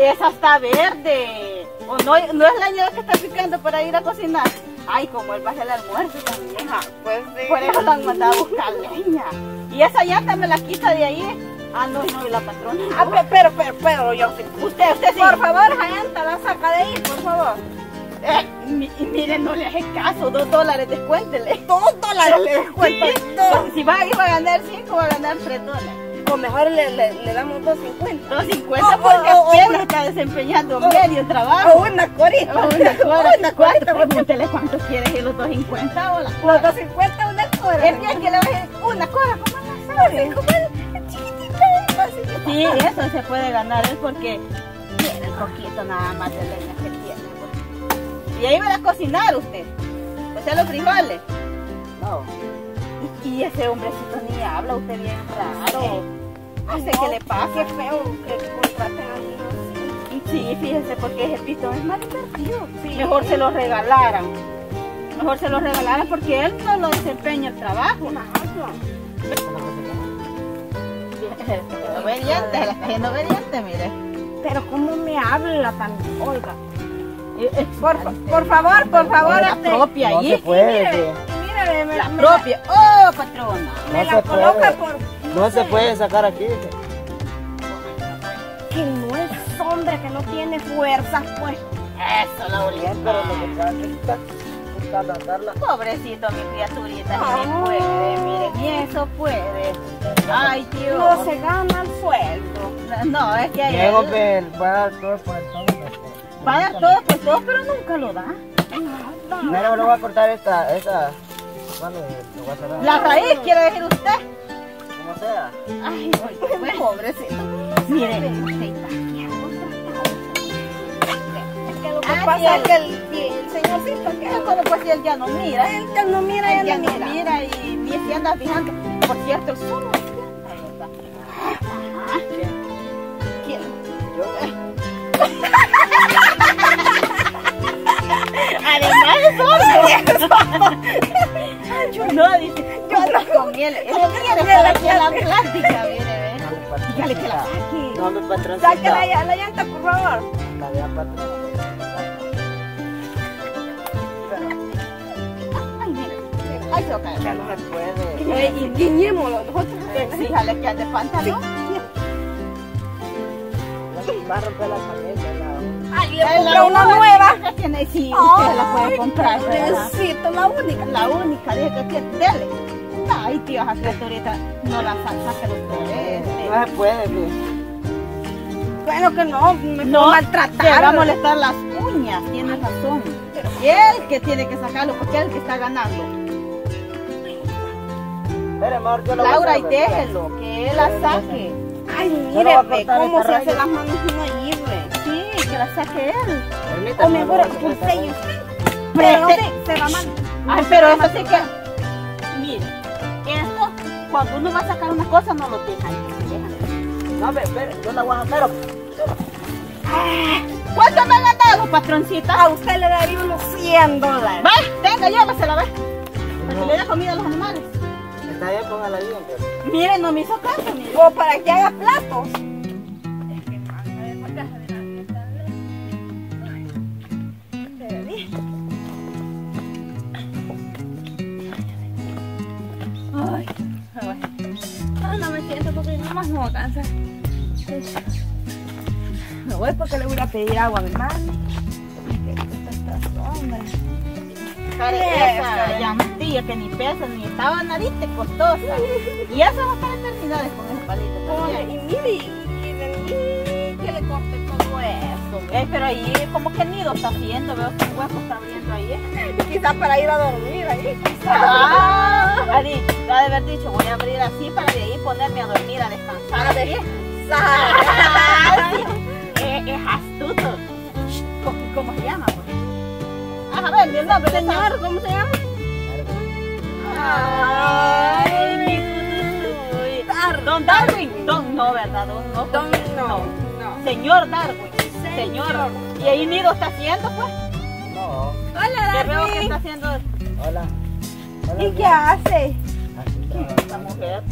Esa está verde. ¿O no, no es la ñora que está picando para ir a cocinar? Ay, como él va a hacer el almuerzo también. Pues sí. Por eso la han mandado a buscar leña. Y esa llanta me la quita de ahí. Ah, no, no, y la patrona. Ah, pe- pero, pero, pero, yo sí. Usted, usted sí. Por favor, Jayanta, la saca de ahí, por favor. Eh, y mire, no le hace caso, dos dólares, descuéntele. Dos dólares le. Sí, Dos. Si va, iba a ganar cinco, va a ganar tres dólares. O mejor le, le, le damos 250. Dos cincuenta Oh, porque está desempeñando Oh. y el O trabajo. una corita. O una cuarta, Una corita. pregúntele cuánto quieres y los dos cincuenta o la Los 250, una cora. Es bien que le baje una cosa, ¿cómo no sabe? Como el chiquitito, así que- Sí, eso se puede ganar él porque tiene poquito nada más de leña que tiene. pues. Y ahí va a cocinar usted. O sea, los frijoles. No. Y, y ese hombrecito ni habla, usted bien raro. No, qué le. Qué feo Porque ese pistón es mal invertido. Sí. Mejor se lo regalaran. Mejor se lo regalaran porque él no lo desempeña el trabajo. Obediente, se la está haciendo obediente, mire. Pero cómo me habla tan, oiga. Eh, eh, Por, por favor, por favor, La este, propia No ahí. se puede, mire, que- mire, me, La me propia. Oh, patrona. la, me No la se coloca puede. por, No se puede sacar aquí. que no es hombre, que no tiene fuerzas, pues. Eso, la Bien, pero lo que pasa. Pobrecito, mi criaturita, Ay. ni puede, miren, ni eso puede. Ay, Dios. No se gana el sueldo. No, es que ahí Luego él que va a dar todo por el todo. va a dar todo por todo, pero nunca lo da. Primero le voy a cortar esta, esta. Bueno, le voy a cerrar. La raíz, quiere decir usted. Como sea. Ay, pues, pobrecito. Miren, que pasa es que el, el señorcito que como pues si él ya no mira. él ya no mira, Él ya ya no no mira. mira y ni se anda fijando. Por cierto, solo ¿verdad? Ajá. ¿Quién? Además es sordo. No, dice, yo ando con él. Él quiere estar aquí en la plática, mire, ve. Dígale que la saque. No, mi patroncita. Saque la, la llanta, por favor. La vea patrón. Caer. Ya no se puede. Eh, y Guiñémoslo nosotros. Exíjale que ande pantalón. Va a romper la. La... Ay, le compré la una nueva. que tiene, sí, usted la puede comprar. Necesito la única. La única, dije que tiene, dele. Ay, tío, esa criaturita no la saca, pero usted. No se puede, pues. Bueno, que no, me No, maltratar. Le va a molestar las uñas, tiene razón. Pero él que tiene que sacarlo, porque él que está ganando. Laura, y déjelo, que él la saque. Ay, mire, ve cómo se hace las manos uno ve. Sí, que la saque él. Permítame, O mejor, usted y usted. Pero se va mal. Ay, pero eso sí que. Mire, esto, cuando uno va a sacar una cosa, no lo deja ahí, se deja ahí. No, ve, espere, yo la voy a sacar. ¿Cuánto me ha ganado, patroncita? A usted le daría unos 100 dólares. Va, tenga, llévasela, va. Para que le dé comida a los animales. Está bien, póngala ahí, hombre. Mire, no me hizo caso, mire. O para que haga platos. Ay, No, no me siento porque nomás no me cansa. Me voy porque le voy a pedir agua a mi mami. Que esta sombra. Esa llantilla que ni pesa, ni estaba nadita costosa. Y eso va para eternidades con ese palito Oye, también. y mire, y que le corte todo eso. Ay, pero ahí como que nido está haciendo, veo que un hueco está abriendo ahí. Quizás para ir a dormir ahí. Ah, ha ha de haber dicho, voy a abrir así para de ahí ponerme a dormir, a descansar. A así. descansar. Eh, es astuto. ¿Cómo, cómo se llama? Ah, a ver, el nombre, señor, ¿cómo se llama? Ay. Don Darwin. Don, no, ¿verdad? Don, no. Don, no, no. Señor Darwin. Señor. Y ahí Nido está haciendo, pues. No, Hola, Que veo que Darwin. está haciendo hola. Hola, ¿Y qué hace? Así trabaja. esta mujer.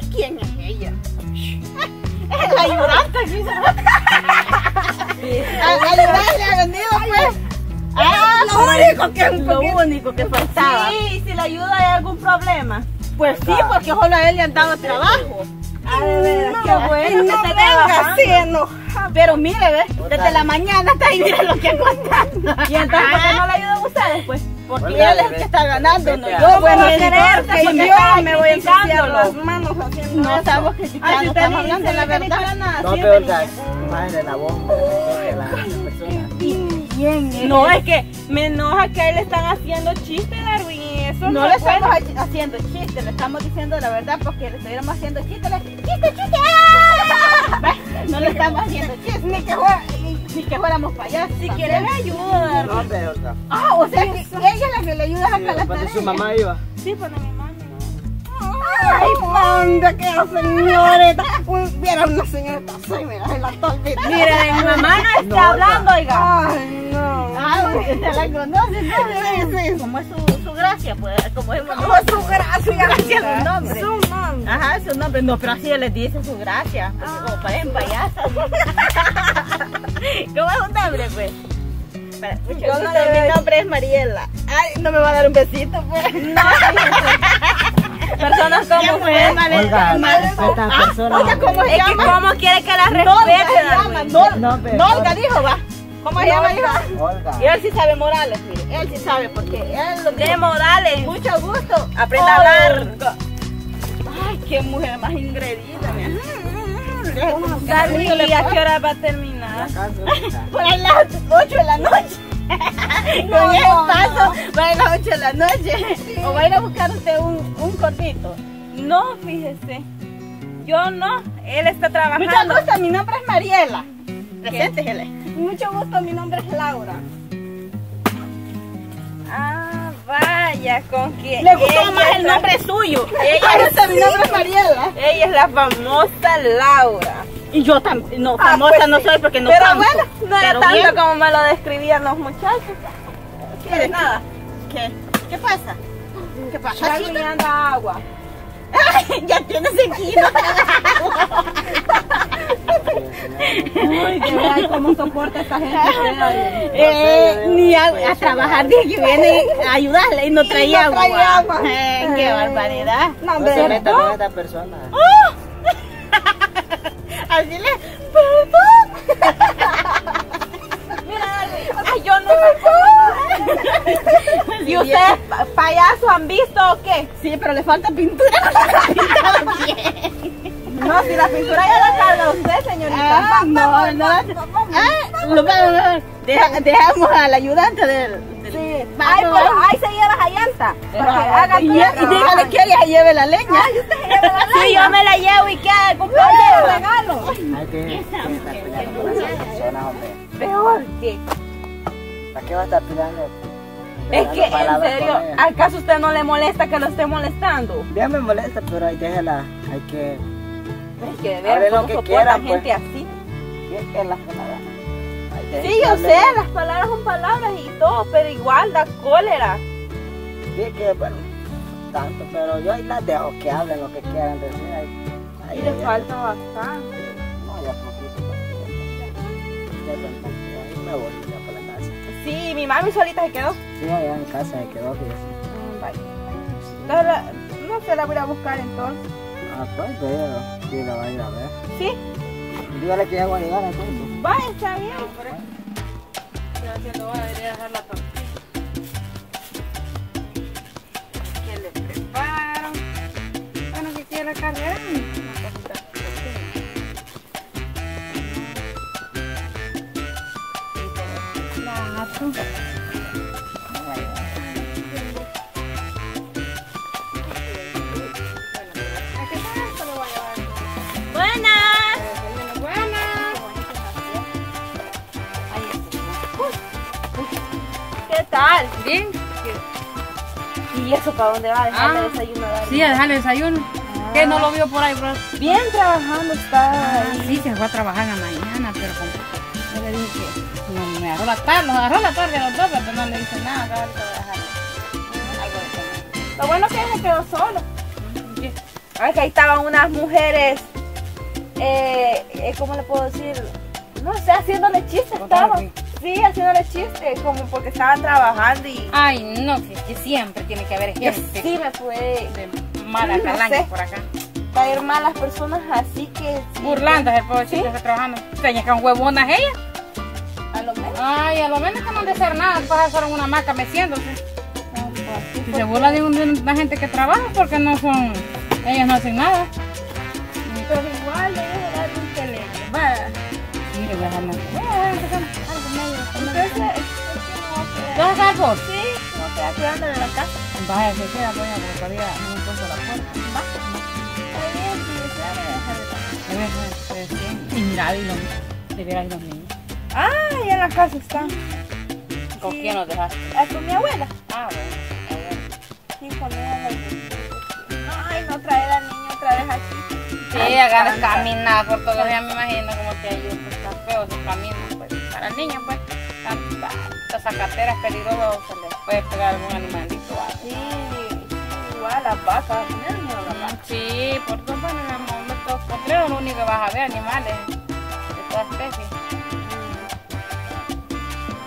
¿Y quién es ella? Es la ayudante, único que lo único que faltaba. Sí, si le ayuda hay algún problema. Pues sí, porque solo a él le han dado trabajo. Ah, de veras, qué No, bueno que no esté venga así. Pero mire, ¿ves? Desde la mañana está ahí, mira lo que contando. ¿Y entonces por qué no le ayudan ustedes, pues? Porque él es el que está ganando, no a- yo. ¿Cómo Bueno, va a él- querer que porque yo me voy a ensuciar las manos haciendo no eso? estamos Ay, criticando, estamos dice hablando de la que verdad. nada, No, pero imagínate la bomba de la persona. ¿Quién No, es que me enoja que a le están haciendo chistes, Darwin, y eso No no, le es estamos ha- haciendo chistes, le estamos diciendo la verdad porque le estuviéramos haciendo chistes. le- ¡Chiste, chiste! ¡Ah! No le estamos haciendo chistes, ni que, fuera- ni, ni que fuéramos payasos. Si también. quiere le ayuda, No, pero. Ah, o sea que ella es la que le ayuda a sacar las Aparte tareas. su mamá iba. Sí, pone mi mami. Ay, manda que la señorita. Viera una señorita así, mira, se la olvidando. Mire, mi mamá no está No, hablando, oiga. Ay, no. Porque usted la conoce, ¿no? Como es su, su gracia, pues, como es ¿Cómo es su gracia? gracia su nombre. Su nombre. Ajá, su nombre. No, pero así les dice su gracia. Porque como parecen payasas. ¿Cómo es un nombre, pues? Mucho Yo no gusto, le- mi nombre es Mariela. Ay, no me va a dar un besito, pues. No, Personas como esta persona. Oiga, ¿cómo se Es que llama? cómo quiere que la Nolga respete, se llama, Darwin. Nol- No, Nolga dijo, va. ¿Cómo se llama, hija? Olga. Y él sí sabe Morales, mire. Él sí sabe porque él lo De dijo. modales. Mucho gusto. Aprenda a hablar. Ay, qué mujer más ingredida, mira. Darwin, ¿y a qué hora va a terminar? Por ahí las 8 de la noche. Con el paso, va a ir a las 8 de la noche. O va a ir a buscar usted un, un cortito. No, fíjese. Yo no. Él está Mucho trabajando. gusto, mi nombre es Mariela. Preséntesele. Mucho gusto, mi nombre es Laura. Ah, vaya, con que Le gustó ella más el la- nombre suyo. Ella Por es mi nombre es Mariela. Ella es la famosa Laura. Y yo también, no, Ah, famosa pues no sí. soy porque no Pero canto. bueno, no era Pero tanto bien. como me lo describían los muchachos. ¿Qué? Nada. ¿Qué? ¿Qué pasa? ¿Qué pasa? Anda agua. Ay, ya tienes sequía. Ay, que vea cómo soporta esta gente. Eh, ni a, a trabajar dije que viene a ayudarle y no traía no traía agua. agua. Eh, qué barbaridad. No, No se meta con esta persona. Así le, perdón. Mira. Ay, yo no ¿Y ustedes pa- payasos han visto o qué? Sí, pero le falta pintura. No, si la pintura ya la carga usted, señorita. Ah, no, no. Ah, dejamos al ayudante del. Sí. Ay, pero ahí se lleva la llanta. Haga Y, el dígale que ella lleve la leña. Sí, yo me la llevo y queda Ay, compañero. regalo. Tiene que estar peleando con esas personas, hombre. Peor que. ¿Para qué va a estar peleando? Es que, en serio. ¿acaso usted no le molesta que lo esté molestando? Ya me molesta, pero ahí déjala. Hay que. Es que de ver lo cómo que soporta quieran, pues. gente así. ¿Qué que las palabras? Sí, yo sé, las palabras son palabras y todo, pero igual da cólera. Sí, que bueno, tanto, pero yo ahí las dejo que hablen lo que quieran decir. Ahí, Y le ahí- falta bastante. No, ya poquito. Ya tan poquito. Ahí me voy Sí, mi mami solita se quedó. Sí, allá en casa se quedó, fíjese. Mm. Entonces, la- no se la voy a buscar entonces. Ah, pues, pero sí la va a ir a ver. Sí, Dígale que ya voy a llegar entonces. vaya, está bien. Estoy haciendo, voy a dejar la tortilla. ¿Qué le preparo? Bueno, que quiera cargar. Una ¿Qué? Bien. ¿Y eso para dónde va? Dejarle Ah, desayuno. Sí, a dejarle desayuno. Que no lo vio por ahí, bro. Bien trabajando está Ah, sí, se fue a trabajar en la mañana, pero como yo le dije que no, me agarró la tarde, nos agarró la tarde a los dos, pero no le dice nada, acá ahorita voy a dejarlo. Algo de comer. Lo bueno es que se quedó solo. Sí. Ay, que ahí estaban unas mujeres, eh, eh, ¿cómo le puedo decir? No sé, haciéndole chiste estaba. Sí, haciéndole chiste, como porque estaban trabajando y... Ay, no, que, que siempre tiene que haber gente sí me fue de mala no calaña sé. por acá. caer mal las personas así que... sí, Burlándose el pobre Sí. chico que está trabajando. Señas que huevonas ella. A lo menos. Ay, a lo menos que no han de hacer nada, estar en una maca meciéndose. Si se burla de, un- de una gente que trabaja porque no son, ellas no hacen nada. Pero igual a dar un teléfono. Va. Sí, le voy a dejar más. ¿Te no vas a vos? Sí, no queda cuidando de la casa. Vaya, se queda, voy a porque todavía no me he puesto la puerta. Está bien, si desea me deja de trabajar. A ver, pues, sí. Y mira, y los, de veras, los niños. Ah, ya en la casa está. ¿Con Sí. quién los dejaste? Ah, con mi abuela. Ah, bueno. a. Sí, con ella. No, ay, no traer al niño otra vez aquí. Sí, agarras caminar por todos los días, me imagino como que ahí pues, está feo su camino, pues, para el niño, pues, tantas zacateras peligrosas, se les puede pegar algún animalito. Sí, sí, igual las vacas. Las. Sí, por todo, bueno, en el momento potrero lo único que vas a ver, animales de toda especie.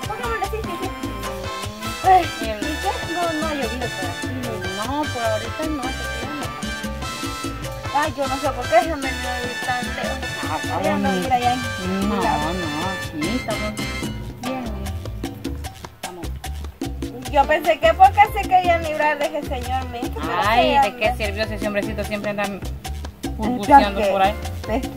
¿Por qué no le decís sí? Y el-. No, no ha llovido aquí. No, por ahorita no. Ay, yo no sé por qué se me tan lejos. Ah, Ya no No, no, aquí estamos Yo pensé que porque se querían librar de ese señor pero Ay, ¿de qué sirvió ese hombrecito siempre anda burbuceando por ahí? Este,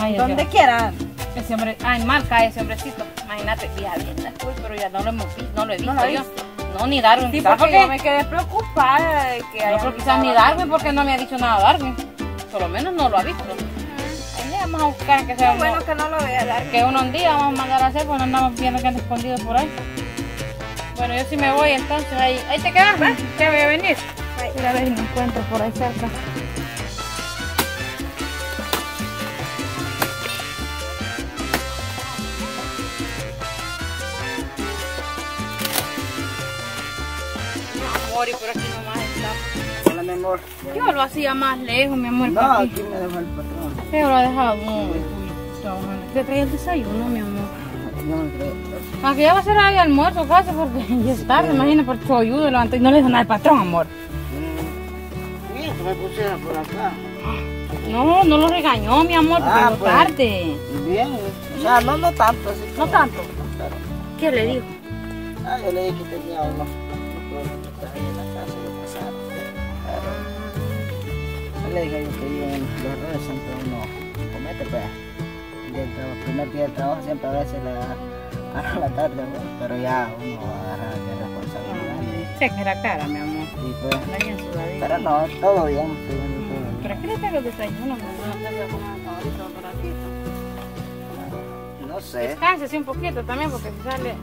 Ay, Donde quieran. Ese hombre, ay, mal cae ese hombrecito. Imagínate, día bien después, pero ya no lo hemos visto, no lo he visto No lo yo. viste. No, ni Darwin. Sí, porque porque yo me quedé preocupada de que no, pero quizás ni Darwin porque no me ha dicho nada Darwin. Por lo menos no lo ha visto. Ahí le vamos a buscar que sea Qué uno, bueno que no lo vea dar. que uno un día vamos a mandar a hacer, porque no andamos viendo que anda escondido por ahí. Bueno, yo sí me voy entonces, ahí, ahí te quedas, que voy a venir. Ir a ver si me encuentro por ahí cerca. Mi amor, y por aquí nomás está. Hola, mi amor. Yo lo hacía más lejos, mi amor. No, aquí me dejó el patrón. Pero lo ha dejado muy trabajando. Te traía el desayuno, mi amor. No creo. Aunque ya va a ser ahí almuerzo casi porque ya es tarde, imagina por tu ayuda levantó y no le dijo nada al patrón, amor. Mm. Mira, que me pusieron por acá. No, no lo regañó, mi amor, porque Ah, pues. tarde. Bien. O sea, no, no tanto. Así No tanto. Pero, ¿Qué le dijo? ah, yo le dije que tenía unos, productos ahí en la casa y lo pasaron. Pero, yo le dije yo que yo los errores siempre uno comete, pues. Del trabajo, el primer día del trabajo siempre a veces le da a la tarde, ¿no? pero ya uno agarra de responsabilidad. Se que era cara, mi amor. Y pues, bien pero no, todo bien, estoy viendo todo bien. ¿Pero qué le traigo el desayuno? mi amor? No ahorita un ratito. No sé, Descánsese un poquito también porque si sale...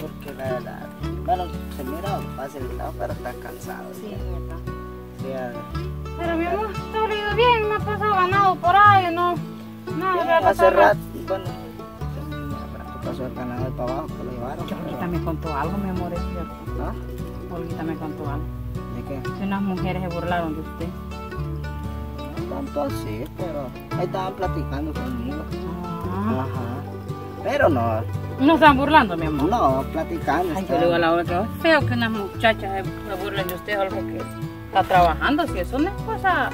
porque la verdad, bueno, se mira fácil, ¿no? pero está cansado. Sí, ¿sí? Sí. Pero mi amor, todo ha ido bien, me ha pasado ganado por ahí, no... No, me ha hace rato, bueno, rato pasó el ganador para abajo, que lo llevaron. Olguita me contó algo, mi amor, es cierto. ¿No? Olguita me contó algo. ¿De qué? Que unas mujeres se burlaron de usted. No tanto así, pero ahí estaban platicando conmigo. Ah. Ajá. Pero no, No están burlando, mi amor. no, platicando. Ay, yo estaban. le digo a la es feo que unas muchachas se, se burlen de usted algo que está trabajando, si eso no es cosa...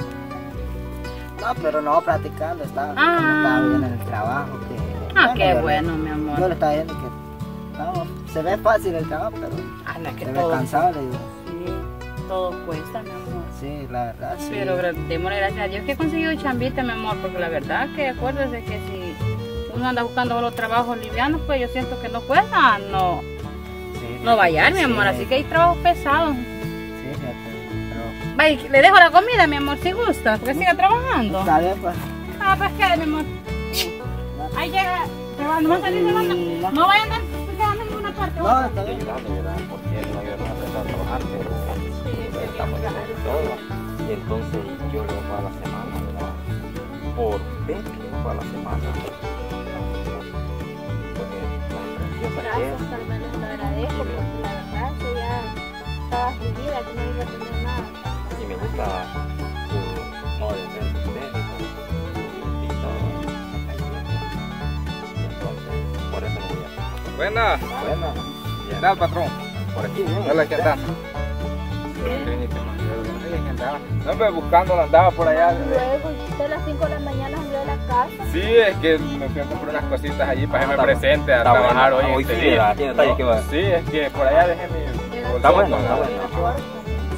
No, pero no, platicando, estaba, Ah. estaba bien en el trabajo. Que, Ah, qué yo- bueno, mi Yo amor. le estaba diciendo que no, se ve fácil el trabajo, pero Ah, no, es que se ve todo... cansado, le digo. Sí, todo cuesta, mi amor. Sí, la verdad, sí. Pero gra- démosle gracias a Dios que he conseguido chambita, mi amor, porque la verdad que acuérdese que si uno anda buscando los trabajos livianos, pues yo siento que no cuesta, no, Sí, no va a hallar, mi amor, así que hay trabajos pesados. Vaya, le dejo la comida, mi amor, si gusta, porque siga trabajando. está bien, pues. Ah, pues quede, mi amor. Ahí llega, van, no van a salir de banda. No. No vayan a andar quedando en ninguna parte. No, no a empezar a trabajar, pero estamos haciendo todo. Y entonces yo le voy a la semana, ¿verdad? Por vez que le voy a la semana. Porque la preciosa que es, Gracias, al menos te agradezco porque la verdad que ya estaba afligida, que no iba a tener nada. Me gusta su modo de ser de usted, y todo. Y Buenas. Buena. ¿Qué tal, patrón? Por aquí, bien. Hola, ¿qué tal? No, hombre, buscándolo, andaba por allá. Luego, usted a las 5 de la mañana salió de la casa. Sí, es que me fui a comprar unas cositas allí para Ah, hacerme está presente a trabajar hoy. Hoy este sí, que es que por allá dejé mi Está bueno, está bueno.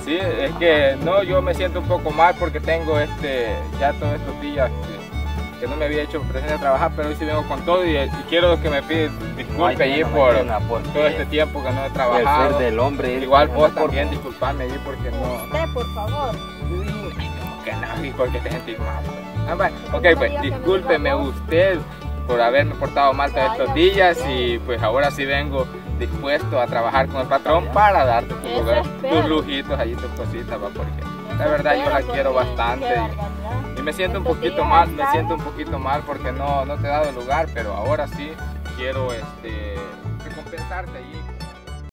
Sí, es que no, yo me siento un poco mal porque tengo este, ya todos estos días que, que no me había hecho presente a trabajar, pero hoy sí vengo con todo y, y quiero que me pida disculpe allí no, por todo este tiempo que no he El trabajado. ser del hombre Igual vos también, disculpame allí porque no. Usted, por favor. Que no, hijo, que te sentís mal. Ah, bueno, Ok, pues discúlpeme usted por haberme portado mal todos estos días y pues ahora sí vengo dispuesto a trabajar con el patrón para darte lugares, espero. tus lujitos allí, tus cositas, va, porque la verdad yo la quiero bastante. Y me siento un poquito mal, me siento un poquito mal porque no, no te he dado lugar, pero ahora sí quiero este, recompensarte allí